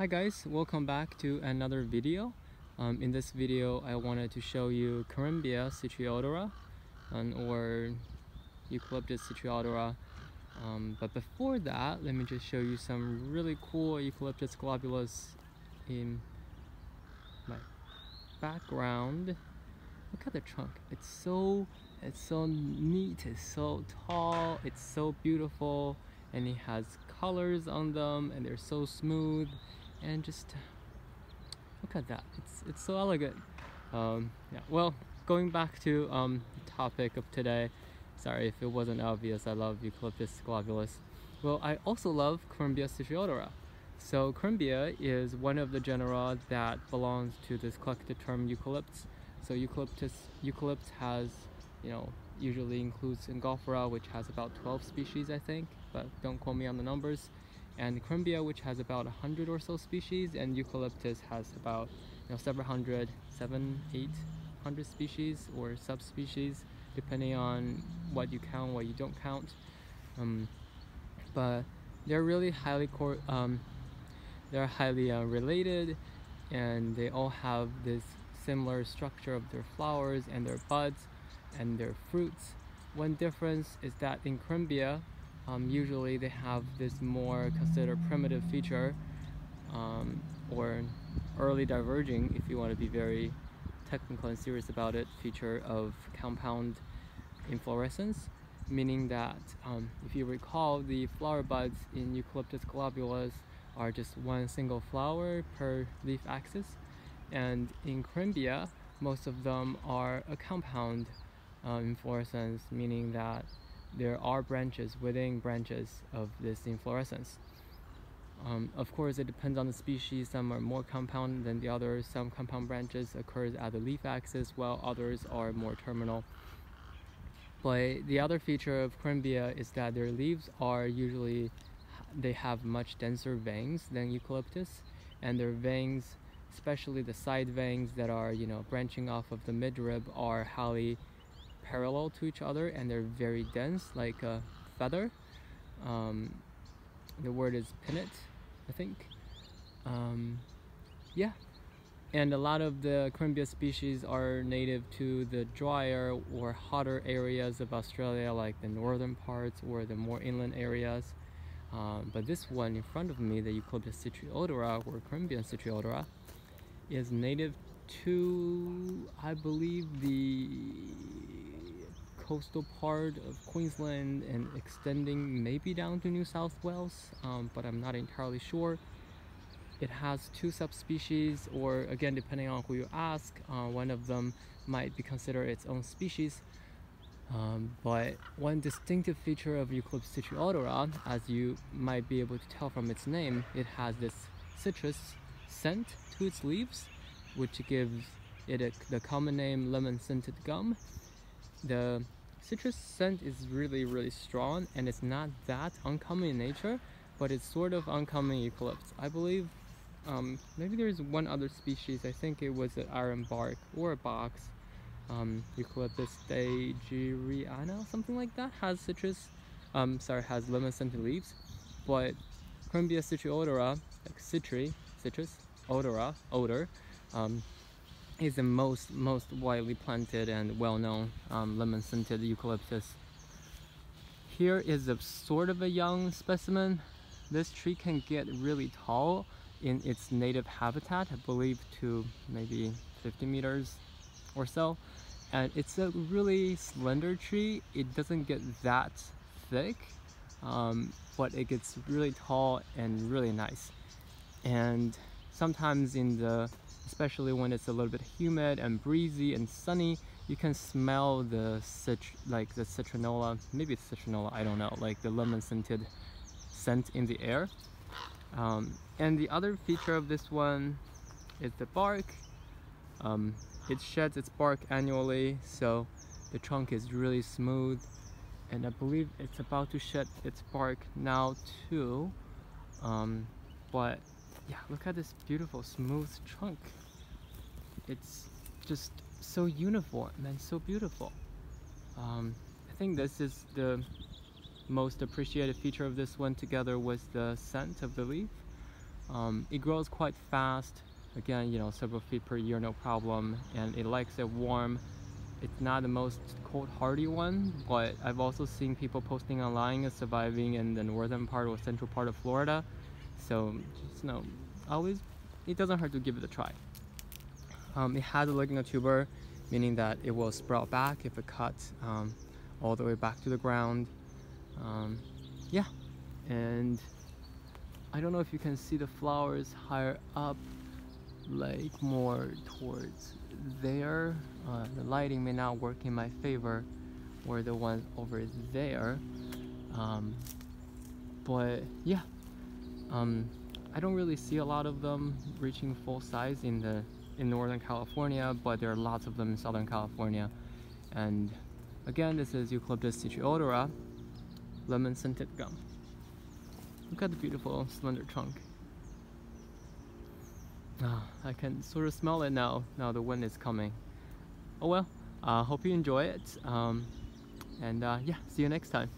Hi guys, welcome back to another video. Um, in this video I wanted to show you Corymbia citriodora um, or Eucalyptus citriodora um, but before that let me just show you some really cool Eucalyptus globulus in my background. Look at the trunk, it's so it's so neat, it's so tall, it's so beautiful. And it has colors on them and they're so smooth and just look at that. It's it's so elegant. Um, yeah. Well going back to um, the topic of today sorry if it wasn't obvious I love Eucalyptus globulus. Well I also love Corymbia citriodora. So Corymbia is one of the genera that belongs to this collected term Eucalyptus so Eucalyptus Eucalyptus has you know usually includes Angophora which has about 12 species I think but don't quote me on the numbers and Corymbia which has about 100 or so species and Eucalyptus has about you know several hundred, seven, eight hundred species or subspecies depending on what you count, what you don't count. Um, but they're really highly um, they're highly uh, related and they all have this similar structure of their flowers and their buds and their fruits. One difference is that in Corymbia um, usually they have this more considered primitive feature um, or early diverging if you want to be very technical and serious about it feature of compound inflorescence. Meaning that um, if you recall the flower buds in Eucalyptus globulus are just one single flower per leaf axis. And in Corymbia most of them are a compound uh, inflorescence meaning that there are branches within branches of this inflorescence. Um, of course, it depends on the species. Some are more compound than the others. Some compound branches occurs at the leaf axis, while others are more terminal. But the other feature of Corymbia is that their leaves are usually, they have much denser veins than eucalyptus, and their veins, especially the side veins that are, you know, branching off of the midrib, are highly parallel to each other and they're very dense like a feather. Um, the word is pinnate I think. Um, yeah. And a lot of the Corymbia species are native to the drier or hotter areas of Australia like the northern parts or the more inland areas. Um, but this one in front of me the Eucalyptus citriodora or Corymbian citriodora is native to I believe the coastal part of Queensland and extending maybe down to New South Wales, um, but I'm not entirely sure. It has two subspecies, or again, depending on who you ask, uh, one of them might be considered its own species. Um, but one distinctive feature of Eucalyptus citriodora, as you might be able to tell from its name, it has this citrus scent to its leaves, which gives it a, the common name lemon scented gum. The citrus scent is really really strong and it's not that uncommon in nature but it's sort of uncommon in eucalyptus I believe um, maybe there's one other species I think it was an iron bark or a box um, Eucalyptus staigeriana something like that has citrus um, sorry has lemon scented leaves but Corymbia citriodora like citri citrus odora odor um, is the most most widely planted and well-known um, lemon-scented eucalyptus. Here is a sort of a young specimen. This tree can get really tall in its native habitat, I believe to maybe 50 meters or so. And it's a really slender tree. It doesn't get that thick, um, but it gets really tall and really nice. And sometimes in the especially when it's a little bit humid and breezy and sunny you can smell the cit like the citronella maybe it's citronella I don't know like the lemon scented scent in the air. Um, and the other feature of this one is the bark. Um, it sheds its bark annually so the trunk is really smooth. And I believe it's about to shed its bark now too. Um, but yeah look at this beautiful smooth trunk it's just so uniform and so beautiful um, I think this is the most appreciated feature of this one together with the scent of the leaf Um, it grows quite fast. Again, you know, several feet per year, no problem. And it likes it warm. It's not the most cold hardy one, but I've also seen people posting online is surviving in the northern part or central part of Florida. So, just know, always, it doesn't hurt to give it a try. Um, it has a lignotubers, meaning that it will sprout back if it cuts um, all the way back to the ground. Um, yeah, and I don't know if you can see the flowers higher up, like more towards there. Uh, the lighting may not work in my favor, or the ones over there. Um, but yeah, um, I don't really see a lot of them reaching full size in the in Northern California, but there are lots of them in Southern California. And again, this is Eucalyptus citriodora, lemon scented gum. Look at the beautiful slender trunk. Ah, I can sort of smell it now, now the wind is coming. Oh well, I uh, hope you enjoy it. Um, and uh, yeah, see you next time.